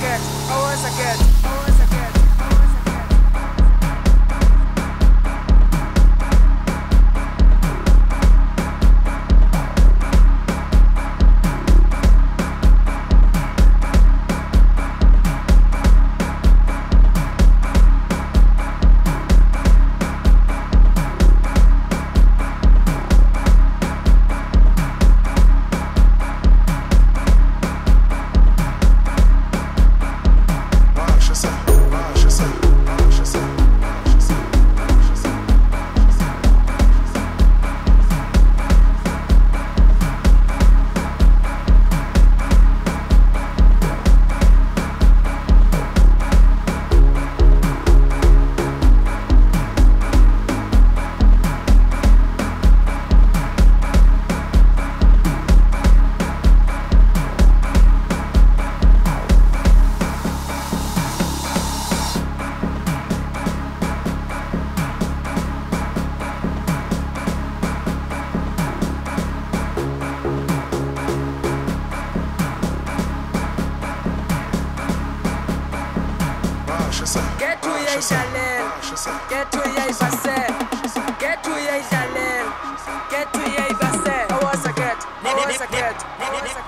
get, always I Get to essa, Jalel. baixa essa. Get to Basel. Get to ye Jalel. Get to ye Basel. Always I get, always I get, always I get. Nick Sheniha.